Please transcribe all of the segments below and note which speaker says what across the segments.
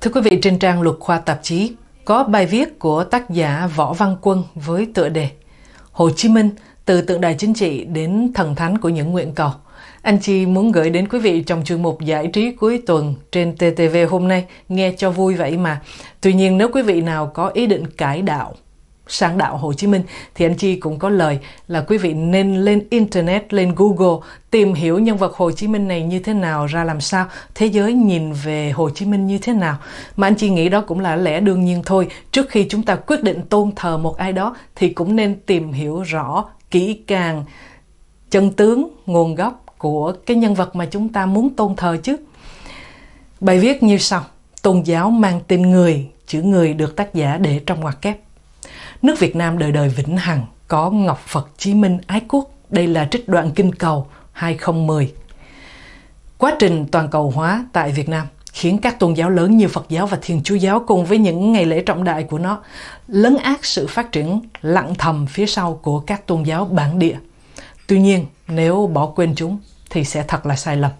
Speaker 1: Thưa quý vị, trên trang luật khoa tạp chí có bài viết của tác giả Võ Văn Quân với tựa đề Hồ Chí Minh từ tượng đài chính trị đến thần thánh của những nguyện cầu. Anh Chi muốn gửi đến quý vị trong chuyên mục giải trí cuối tuần trên TTV hôm nay, nghe cho vui vậy mà. Tuy nhiên nếu quý vị nào có ý định cải đạo sang đạo Hồ Chí Minh thì anh Chi cũng có lời là quý vị nên lên Internet, lên Google tìm hiểu nhân vật Hồ Chí Minh này như thế nào, ra làm sao, thế giới nhìn về Hồ Chí Minh như thế nào. Mà anh Chi nghĩ đó cũng là lẽ đương nhiên thôi. Trước khi chúng ta quyết định tôn thờ một ai đó thì cũng nên tìm hiểu rõ, kỹ càng, chân tướng, nguồn gốc của cái nhân vật mà chúng ta muốn tôn thờ chứ. Bài viết như sau. Tôn giáo mang tên người, chữ người được tác giả để trong ngoặc kép. Nước Việt Nam đời đời vĩnh hằng có Ngọc Phật Chí Minh Ái Quốc. Đây là trích đoạn Kinh Cầu 2010. Quá trình toàn cầu hóa tại Việt Nam khiến các tôn giáo lớn như Phật giáo và Thiên Chúa giáo cùng với những ngày lễ trọng đại của nó lấn át sự phát triển lặng thầm phía sau của các tôn giáo bản địa. Tuy nhiên, nếu bỏ quên chúng thì sẽ thật là sai lầm.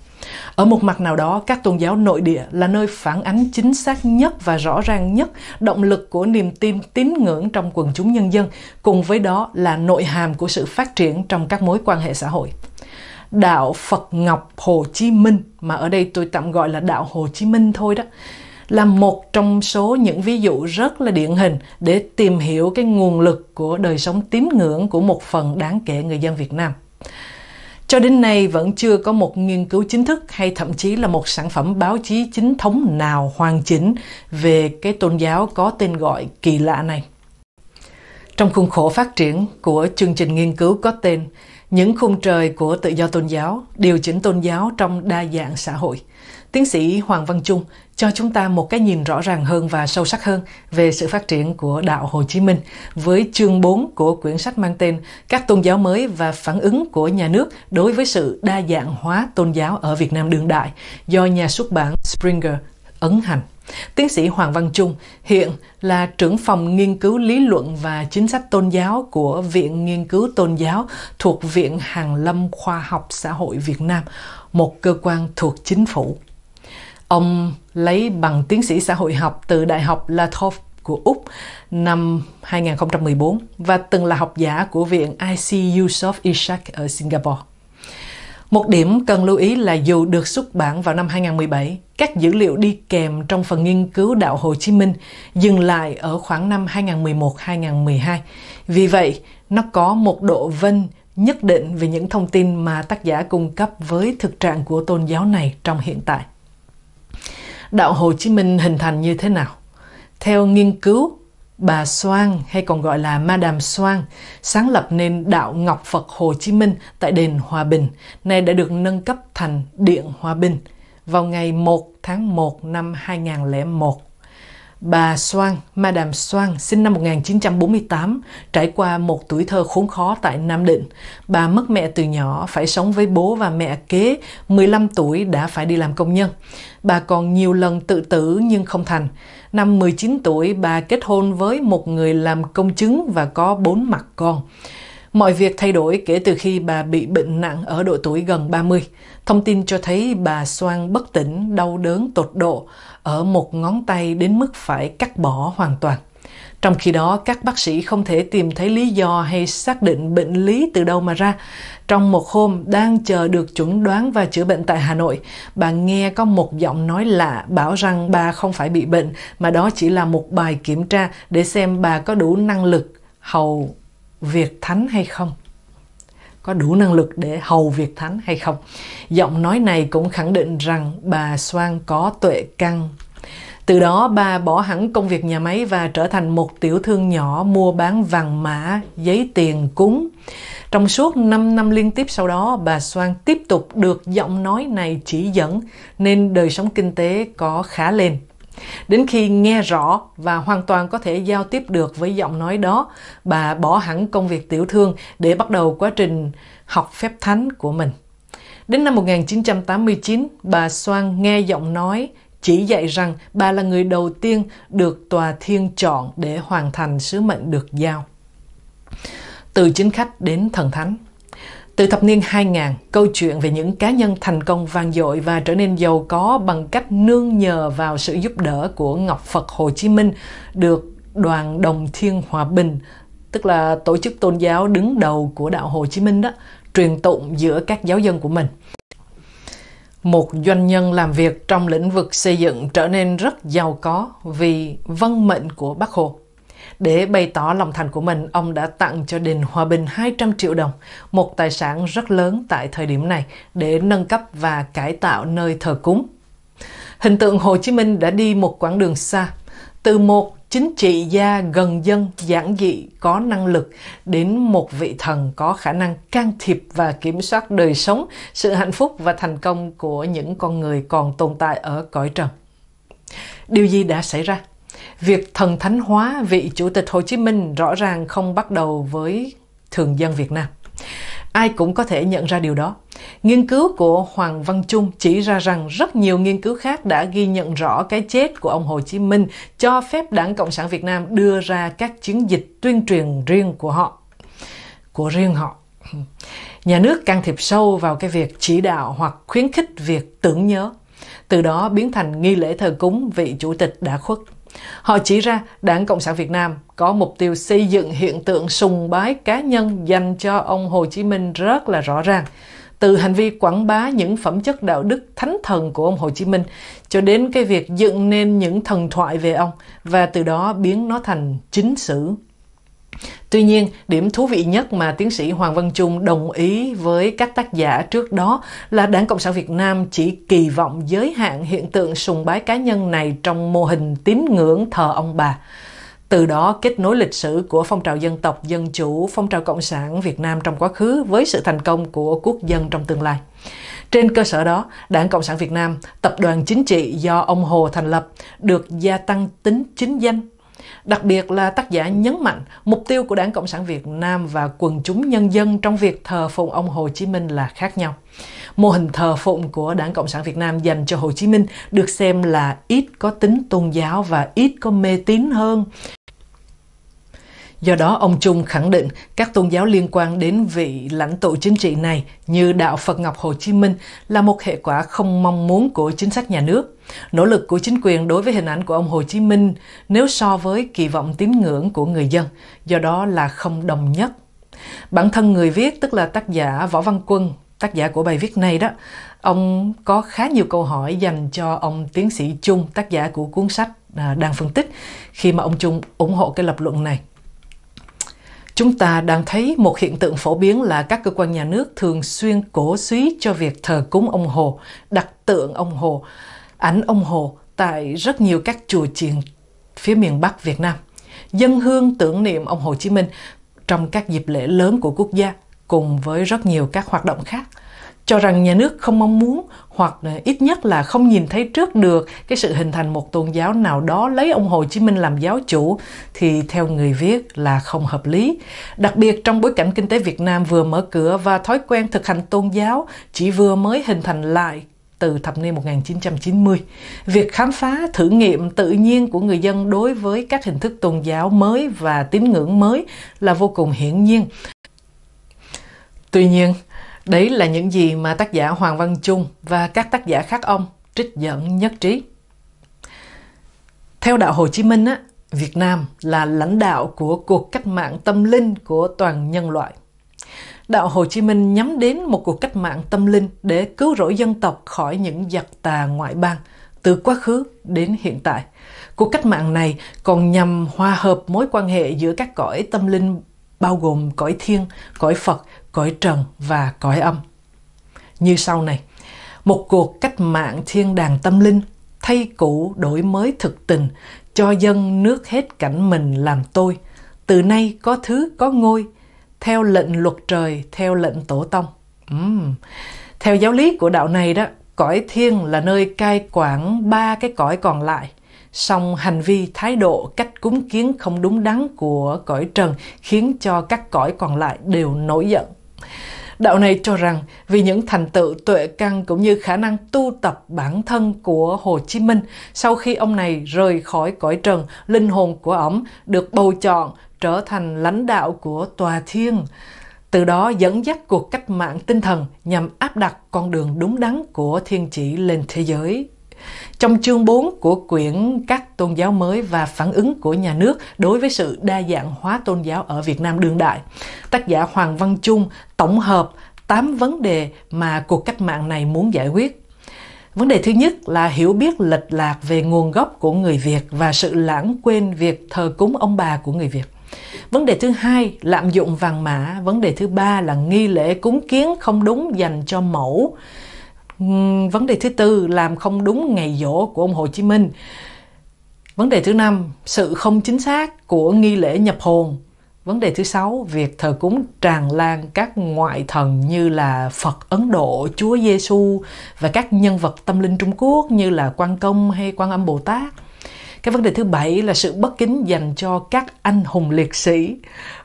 Speaker 1: Ở một mặt nào đó, các tôn giáo nội địa là nơi phản ánh chính xác nhất và rõ ràng nhất động lực của niềm tin tín ngưỡng trong quần chúng nhân dân, cùng với đó là nội hàm của sự phát triển trong các mối quan hệ xã hội. Đạo Phật Ngọc Hồ Chí Minh, mà ở đây tôi tạm gọi là đạo Hồ Chí Minh thôi đó, là một trong số những ví dụ rất là điển hình để tìm hiểu cái nguồn lực của đời sống tín ngưỡng của một phần đáng kể người dân Việt Nam. Cho đến nay vẫn chưa có một nghiên cứu chính thức hay thậm chí là một sản phẩm báo chí chính thống nào hoàn chỉnh về cái tôn giáo có tên gọi kỳ lạ này. Trong khuôn khổ phát triển của chương trình nghiên cứu có tên Những khung trời của tự do tôn giáo, điều chỉnh tôn giáo trong đa dạng xã hội, tiến sĩ Hoàng Văn Trung cho chúng ta một cái nhìn rõ ràng hơn và sâu sắc hơn về sự phát triển của đạo Hồ Chí Minh với chương 4 của quyển sách mang tên Các tôn giáo mới và phản ứng của nhà nước đối với sự đa dạng hóa tôn giáo ở Việt Nam đương đại do nhà xuất bản Springer ấn hành. Tiến sĩ Hoàng Văn Trung hiện là trưởng phòng nghiên cứu lý luận và chính sách tôn giáo của Viện Nghiên cứu Tôn giáo thuộc Viện Hàn Lâm Khoa học Xã hội Việt Nam, một cơ quan thuộc chính phủ. Ông lấy bằng tiến sĩ xã hội học từ Đại học La Trobe của Úc năm 2014 và từng là học giả của Viện IC Yusof Ishak ở Singapore. Một điểm cần lưu ý là dù được xuất bản vào năm 2017, các dữ liệu đi kèm trong phần nghiên cứu đạo Hồ Chí Minh dừng lại ở khoảng năm 2011-2012. Vì vậy, nó có một độ vân nhất định về những thông tin mà tác giả cung cấp với thực trạng của tôn giáo này trong hiện tại đạo Hồ Chí Minh hình thành như thế nào? Theo nghiên cứu, bà Soan hay còn gọi là Madame Soan sáng lập nên đạo Ngọc Phật Hồ Chí Minh tại đền Hòa Bình, nay đã được nâng cấp thành Điện Hòa Bình vào ngày 1 tháng 1 năm 2001. Bà Soan, Madame Soan, sinh năm 1948, trải qua một tuổi thơ khốn khó tại Nam Định. Bà mất mẹ từ nhỏ, phải sống với bố và mẹ kế, 15 tuổi đã phải đi làm công nhân. Bà còn nhiều lần tự tử nhưng không thành. Năm 19 tuổi, bà kết hôn với một người làm công chứng và có bốn mặt con. Mọi việc thay đổi kể từ khi bà bị bệnh nặng ở độ tuổi gần 30. Thông tin cho thấy bà Soan bất tỉnh, đau đớn tột độ ở một ngón tay đến mức phải cắt bỏ hoàn toàn. Trong khi đó, các bác sĩ không thể tìm thấy lý do hay xác định bệnh lý từ đâu mà ra. Trong một hôm, đang chờ được chuẩn đoán và chữa bệnh tại Hà Nội, bà nghe có một giọng nói lạ bảo rằng bà không phải bị bệnh, mà đó chỉ là một bài kiểm tra để xem bà có đủ năng lực hầu việc thánh hay không có đủ năng lực để hầu việc thánh hay không giọng nói này cũng khẳng định rằng bà Soan có tuệ căn từ đó bà bỏ hẳn công việc nhà máy và trở thành một tiểu thương nhỏ mua bán vàng mã, giấy tiền cúng. Trong suốt 5 năm liên tiếp sau đó, bà Soan tiếp tục được giọng nói này chỉ dẫn nên đời sống kinh tế có khá lên. Đến khi nghe rõ và hoàn toàn có thể giao tiếp được với giọng nói đó, bà bỏ hẳn công việc tiểu thương để bắt đầu quá trình học phép thánh của mình. Đến năm 1989, bà Soan nghe giọng nói chỉ dạy rằng bà là người đầu tiên được tòa thiên chọn để hoàn thành sứ mệnh được giao. Từ chính khách đến thần thánh từ thập niên 2000, câu chuyện về những cá nhân thành công vang dội và trở nên giàu có bằng cách nương nhờ vào sự giúp đỡ của Ngọc Phật Hồ Chí Minh được đoàn Đồng Thiên Hòa Bình, tức là tổ chức tôn giáo đứng đầu của đạo Hồ Chí Minh đó, truyền tụng giữa các giáo dân của mình. Một doanh nhân làm việc trong lĩnh vực xây dựng trở nên rất giàu có vì vân mệnh của Bác Hồ. Để bày tỏ lòng thành của mình, ông đã tặng cho đền Hòa Bình 200 triệu đồng, một tài sản rất lớn tại thời điểm này, để nâng cấp và cải tạo nơi thờ cúng. Hình tượng Hồ Chí Minh đã đi một quãng đường xa, từ một chính trị gia gần dân, giản dị, có năng lực đến một vị thần có khả năng can thiệp và kiểm soát đời sống, sự hạnh phúc và thành công của những con người còn tồn tại ở cõi trần. Điều gì đã xảy ra? Việc thần thánh hóa vị Chủ tịch Hồ Chí Minh rõ ràng không bắt đầu với thường dân Việt Nam. Ai cũng có thể nhận ra điều đó. Nghiên cứu của Hoàng Văn Trung chỉ ra rằng rất nhiều nghiên cứu khác đã ghi nhận rõ cái chết của ông Hồ Chí Minh cho phép Đảng Cộng sản Việt Nam đưa ra các chiến dịch tuyên truyền riêng của họ. Của riêng họ. Nhà nước can thiệp sâu vào cái việc chỉ đạo hoặc khuyến khích việc tưởng nhớ, từ đó biến thành nghi lễ thờ cúng vị chủ tịch đã khuất. Họ chỉ ra Đảng Cộng sản Việt Nam có mục tiêu xây dựng hiện tượng sùng bái cá nhân dành cho ông Hồ Chí Minh rất là rõ ràng. Từ hành vi quảng bá những phẩm chất đạo đức thánh thần của ông Hồ Chí Minh cho đến cái việc dựng nên những thần thoại về ông, và từ đó biến nó thành chính sử Tuy nhiên, điểm thú vị nhất mà tiến sĩ Hoàng Văn Trung đồng ý với các tác giả trước đó là Đảng Cộng sản Việt Nam chỉ kỳ vọng giới hạn hiện tượng sùng bái cá nhân này trong mô hình tín ngưỡng thờ ông bà. Từ đó kết nối lịch sử của phong trào dân tộc dân chủ, phong trào cộng sản Việt Nam trong quá khứ với sự thành công của quốc dân trong tương lai. Trên cơ sở đó, Đảng Cộng sản Việt Nam, tập đoàn chính trị do ông Hồ thành lập, được gia tăng tính chính danh Đặc biệt là tác giả nhấn mạnh mục tiêu của Đảng Cộng sản Việt Nam và quần chúng nhân dân trong việc thờ phụng ông Hồ Chí Minh là khác nhau. Mô hình thờ phụng của Đảng Cộng sản Việt Nam dành cho Hồ Chí Minh được xem là ít có tính tôn giáo và ít có mê tín hơn. Do đó, ông Trung khẳng định các tôn giáo liên quan đến vị lãnh tụ chính trị này như Đạo Phật Ngọc Hồ Chí Minh là một hệ quả không mong muốn của chính sách nhà nước. Nỗ lực của chính quyền đối với hình ảnh của ông Hồ Chí Minh nếu so với kỳ vọng tín ngưỡng của người dân, do đó là không đồng nhất. Bản thân người viết, tức là tác giả Võ Văn Quân, tác giả của bài viết này đó, ông có khá nhiều câu hỏi dành cho ông tiến sĩ Trung, tác giả của cuốn sách à, đang phân tích, khi mà ông Trung ủng hộ cái lập luận này. Chúng ta đang thấy một hiện tượng phổ biến là các cơ quan nhà nước thường xuyên cổ suý cho việc thờ cúng ông Hồ, đặt tượng ông Hồ, ảnh ông Hồ tại rất nhiều các chùa chiền phía miền Bắc Việt Nam. Dân hương tưởng niệm ông Hồ Chí Minh trong các dịp lễ lớn của quốc gia cùng với rất nhiều các hoạt động khác cho rằng nhà nước không mong muốn hoặc ít nhất là không nhìn thấy trước được cái sự hình thành một tôn giáo nào đó lấy ông Hồ Chí Minh làm giáo chủ thì theo người viết là không hợp lý. Đặc biệt trong bối cảnh kinh tế Việt Nam vừa mở cửa và thói quen thực hành tôn giáo chỉ vừa mới hình thành lại từ thập niên 1990. Việc khám phá, thử nghiệm tự nhiên của người dân đối với các hình thức tôn giáo mới và tín ngưỡng mới là vô cùng hiển nhiên. Tuy nhiên, Đấy là những gì mà tác giả Hoàng Văn Trung và các tác giả khác ông trích dẫn nhất trí. Theo đạo Hồ Chí Minh, á, Việt Nam là lãnh đạo của cuộc cách mạng tâm linh của toàn nhân loại. Đạo Hồ Chí Minh nhắm đến một cuộc cách mạng tâm linh để cứu rỗi dân tộc khỏi những giặc tà ngoại bang từ quá khứ đến hiện tại. Cuộc cách mạng này còn nhằm hòa hợp mối quan hệ giữa các cõi tâm linh bao gồm cõi thiên, cõi Phật cõi trần và cõi âm. Như sau này, một cuộc cách mạng thiên đàng tâm linh thay cũ đổi mới thực tình, cho dân nước hết cảnh mình làm tôi. Từ nay có thứ có ngôi, theo lệnh luật trời, theo lệnh tổ tông. Uhm. Theo giáo lý của đạo này đó, cõi thiên là nơi cai quản ba cái cõi còn lại. Song hành vi, thái độ, cách cúng kiến không đúng đắn của cõi trần khiến cho các cõi còn lại đều nổi giận. Đạo này cho rằng vì những thành tựu tuệ căn cũng như khả năng tu tập bản thân của Hồ Chí Minh sau khi ông này rời khỏi cõi trần, linh hồn của ổng được bầu chọn trở thành lãnh đạo của tòa thiên. Từ đó dẫn dắt cuộc cách mạng tinh thần nhằm áp đặt con đường đúng đắn của thiên chỉ lên thế giới. Trong chương 4 của quyển Các tôn giáo mới và phản ứng của nhà nước đối với sự đa dạng hóa tôn giáo ở Việt Nam đương đại, tác giả Hoàng Văn Trung tổng hợp 8 vấn đề mà cuộc cách mạng này muốn giải quyết. Vấn đề thứ nhất là hiểu biết lệch lạc về nguồn gốc của người Việt và sự lãng quên việc thờ cúng ông bà của người Việt. Vấn đề thứ hai, lạm dụng vàng mã. Vấn đề thứ ba là nghi lễ cúng kiến không đúng dành cho mẫu. Vấn đề thứ tư, làm không đúng ngày dỗ của ông Hồ Chí Minh. Vấn đề thứ năm, sự không chính xác của nghi lễ nhập hồn. Vấn đề thứ sáu, việc thờ cúng tràn lan các ngoại thần như là Phật Ấn Độ, Chúa Giêsu và các nhân vật tâm linh Trung Quốc như là Quan Công hay Quan Âm Bồ Tát. Cái vấn đề thứ bảy là sự bất kính dành cho các anh hùng liệt sĩ.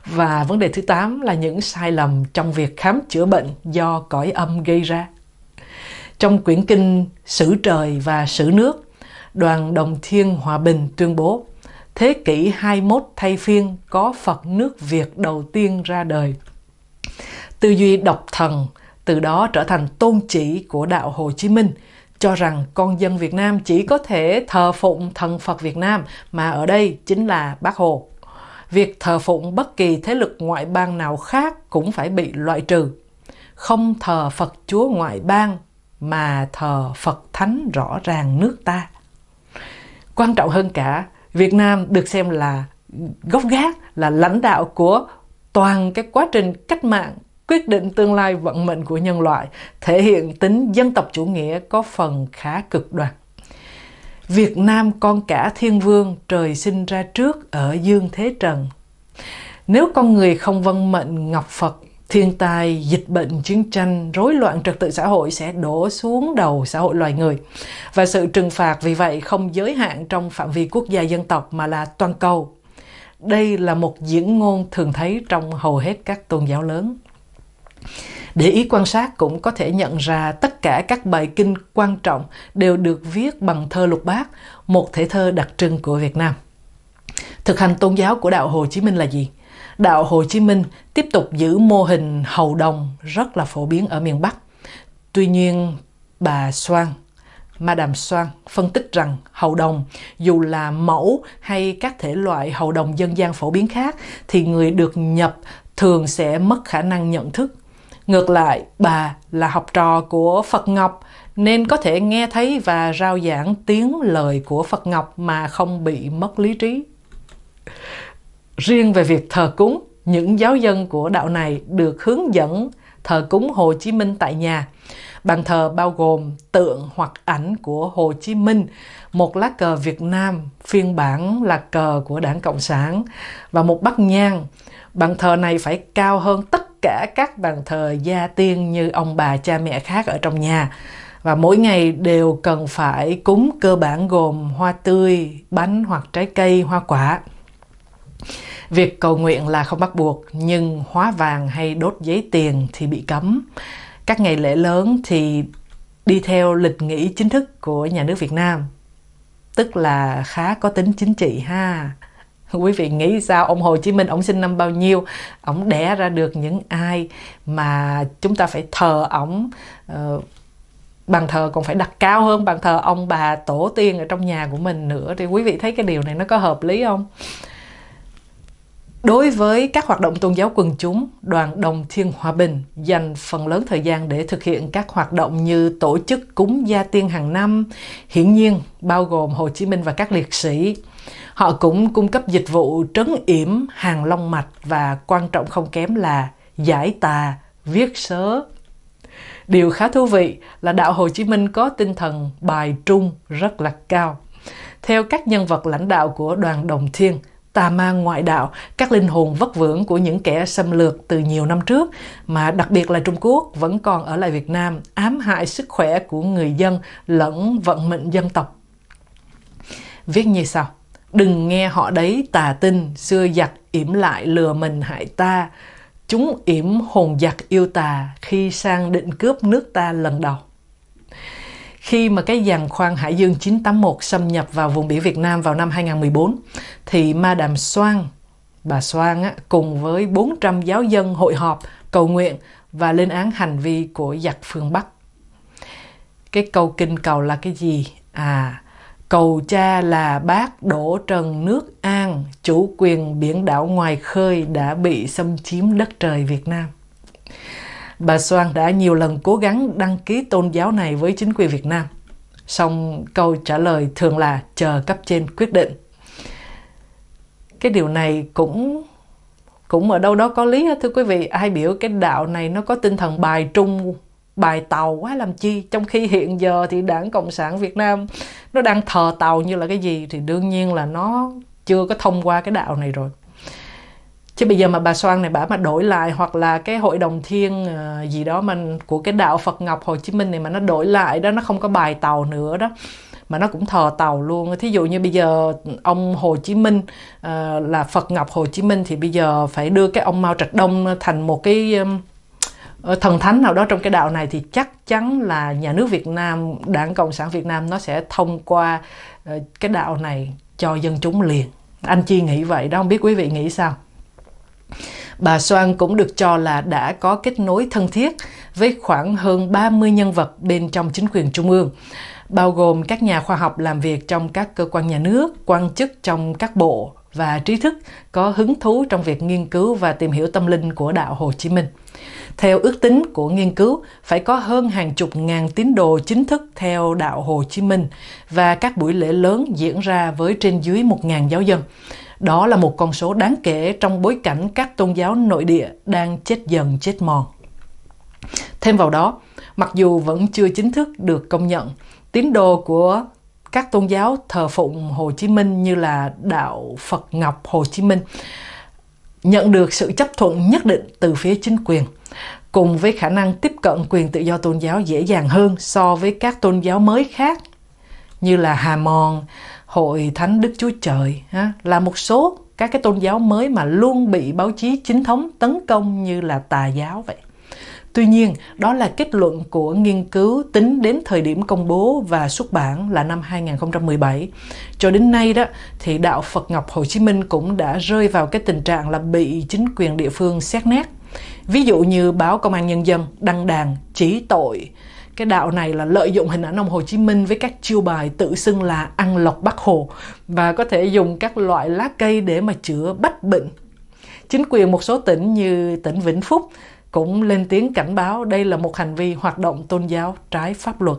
Speaker 1: Và vấn đề thứ tám là những sai lầm trong việc khám chữa bệnh do cõi âm gây ra. Trong quyển kinh Sử Trời và Sử Nước, đoàn Đồng Thiên Hòa Bình tuyên bố, Thế kỷ 21 thay phiên có Phật nước Việt đầu tiên ra đời. Tư duy độc thần từ đó trở thành tôn chỉ của đạo Hồ Chí Minh – cho rằng con dân Việt Nam chỉ có thể thờ phụng thần Phật Việt Nam, mà ở đây chính là Bác Hồ. Việc thờ phụng bất kỳ thế lực ngoại bang nào khác cũng phải bị loại trừ. Không thờ Phật Chúa ngoại bang, mà thờ Phật Thánh rõ ràng nước ta. Quan trọng hơn cả, Việt Nam được xem là gốc gác, là lãnh đạo của toàn cái quá trình cách mạng quyết định tương lai vận mệnh của nhân loại, thể hiện tính dân tộc chủ nghĩa có phần khá cực đoan. Việt Nam con cả thiên vương trời sinh ra trước ở dương thế trần. Nếu con người không vân mệnh Ngọc Phật, thiên tai, dịch bệnh, chiến tranh, rối loạn trật tự xã hội sẽ đổ xuống đầu xã hội loài người. Và sự trừng phạt vì vậy không giới hạn trong phạm vi quốc gia dân tộc mà là toàn cầu. Đây là một diễn ngôn thường thấy trong hầu hết các tôn giáo lớn. Để ý quan sát cũng có thể nhận ra tất cả các bài kinh quan trọng đều được viết bằng thơ lục bát, một thể thơ đặc trưng của Việt Nam. Thực hành tôn giáo của đạo Hồ Chí Minh là gì? Đạo Hồ Chí Minh tiếp tục giữ mô hình hầu đồng rất là phổ biến ở miền Bắc. Tuy nhiên, bà Soan, Madame Soan phân tích rằng hầu đồng dù là mẫu hay các thể loại hầu đồng dân gian phổ biến khác thì người được nhập thường sẽ mất khả năng nhận thức Ngược lại, bà là học trò của Phật Ngọc nên có thể nghe thấy và rao giảng tiếng lời của Phật Ngọc mà không bị mất lý trí. Riêng về việc thờ cúng, những giáo dân của đạo này được hướng dẫn thờ cúng Hồ Chí Minh tại nhà. Bàn thờ bao gồm tượng hoặc ảnh của Hồ Chí Minh, một lá cờ Việt Nam phiên bản là cờ của Đảng Cộng sản và một bát nhang. Bàn thờ này phải cao hơn tất cả các bàn thờ gia tiên như ông bà cha mẹ khác ở trong nhà và mỗi ngày đều cần phải cúng cơ bản gồm hoa tươi, bánh hoặc trái cây, hoa quả. Việc cầu nguyện là không bắt buộc nhưng hóa vàng hay đốt giấy tiền thì bị cấm. Các ngày lễ lớn thì đi theo lịch nghỉ chính thức của nhà nước Việt Nam. Tức là khá có tính chính trị ha. Quý vị nghĩ sao? Ông Hồ Chí Minh ông sinh năm bao nhiêu? Ông đẻ ra được những ai mà chúng ta phải thờ ổng uh, ờ, bàn thờ còn phải đặt cao hơn bàn thờ ông bà tổ tiên ở trong nhà của mình nữa. Thì quý vị thấy cái điều này nó có hợp lý không? Đối với các hoạt động tôn giáo quần chúng, đoàn Đồng Thiên Hòa Bình dành phần lớn thời gian để thực hiện các hoạt động như tổ chức cúng gia tiên hàng năm, hiển nhiên bao gồm Hồ Chí Minh và các liệt sĩ, Họ cũng cung cấp dịch vụ trấn yểm hàng long mạch và quan trọng không kém là giải tà, viết sớ. Điều khá thú vị là đạo Hồ Chí Minh có tinh thần bài trung rất là cao. Theo các nhân vật lãnh đạo của đoàn Đồng Thiên, tà ma ngoại đạo, các linh hồn vất vưởng của những kẻ xâm lược từ nhiều năm trước, mà đặc biệt là Trung Quốc vẫn còn ở lại Việt Nam, ám hại sức khỏe của người dân lẫn vận mệnh dân tộc. Viết như sau đừng nghe họ đấy tà tin, xưa giặc yểm lại lừa mình hại ta chúng yểm hồn giặc yêu tà khi sang định cướp nước ta lần đầu. Khi mà cái giàn khoan Hải Dương 981 xâm nhập vào vùng biển Việt Nam vào năm 2014, thì Ma Đàm Soan, bà Soan á, cùng với 400 giáo dân hội họp, cầu nguyện và lên án hành vi của giặc phương Bắc. Cái câu kinh cầu là cái gì? À, cầu cha là bác đổ trần nước an, chủ quyền biển đảo ngoài khơi đã bị xâm chiếm đất trời Việt Nam. Bà Soan đã nhiều lần cố gắng đăng ký tôn giáo này với chính quyền Việt Nam. Song câu trả lời thường là chờ cấp trên quyết định. Cái điều này cũng cũng ở đâu đó có lý thưa quý vị. Ai biểu cái đạo này nó có tinh thần bài trung, bài tàu quá làm chi trong khi hiện giờ thì đảng cộng sản việt nam nó đang thờ tàu như là cái gì thì đương nhiên là nó chưa có thông qua cái đạo này rồi chứ bây giờ mà bà Soan này bà mà đổi lại hoặc là cái hội đồng thiên uh, gì đó mà của cái đạo Phật Ngọc Hồ Chí Minh này mà nó đổi lại đó nó không có bài tàu nữa đó mà nó cũng thờ tàu luôn thí dụ như bây giờ ông Hồ Chí Minh uh, là Phật Ngọc Hồ Chí Minh thì bây giờ phải đưa cái ông Mao Trạch Đông thành một cái um, thần thánh nào đó trong cái đạo này thì chắc chắn là nhà nước Việt Nam, Đảng Cộng sản Việt Nam nó sẽ thông qua cái đạo này cho dân chúng liền. Anh Chi nghĩ vậy đó, không biết quý vị nghĩ sao? Bà Soan cũng được cho là đã có kết nối thân thiết với khoảng hơn 30 nhân vật bên trong chính quyền trung ương, bao gồm các nhà khoa học làm việc trong các cơ quan nhà nước, quan chức trong các bộ và trí thức có hứng thú trong việc nghiên cứu và tìm hiểu tâm linh của đạo Hồ Chí Minh. Theo ước tính của nghiên cứu, phải có hơn hàng chục ngàn tín đồ chính thức theo đạo Hồ Chí Minh và các buổi lễ lớn diễn ra với trên dưới 1.000 giáo dân. Đó là một con số đáng kể trong bối cảnh các tôn giáo nội địa đang chết dần chết mòn. Thêm vào đó, mặc dù vẫn chưa chính thức được công nhận, tín đồ của các tôn giáo thờ phụng Hồ Chí Minh như là đạo Phật Ngọc Hồ Chí Minh nhận được sự chấp thuận nhất định từ phía chính quyền cùng với khả năng tiếp cận quyền tự do tôn giáo dễ dàng hơn so với các tôn giáo mới khác như là Hà Mòn, Hội Thánh Đức Chúa Trời ha, là một số các cái tôn giáo mới mà luôn bị báo chí chính thống tấn công như là tà giáo vậy. Tuy nhiên, đó là kết luận của nghiên cứu tính đến thời điểm công bố và xuất bản là năm 2017. Cho đến nay đó thì đạo Phật Ngọc Hồ Chí Minh cũng đã rơi vào cái tình trạng là bị chính quyền địa phương xét nét. Ví dụ như báo Công an Nhân dân đăng đàn chỉ tội cái đạo này là lợi dụng hình ảnh ông Hồ Chí Minh với các chiêu bài tự xưng là ăn lộc Bắc Hồ và có thể dùng các loại lá cây để mà chữa bách bệnh. Chính quyền một số tỉnh như tỉnh Vĩnh Phúc cũng lên tiếng cảnh báo đây là một hành vi hoạt động tôn giáo trái pháp luật.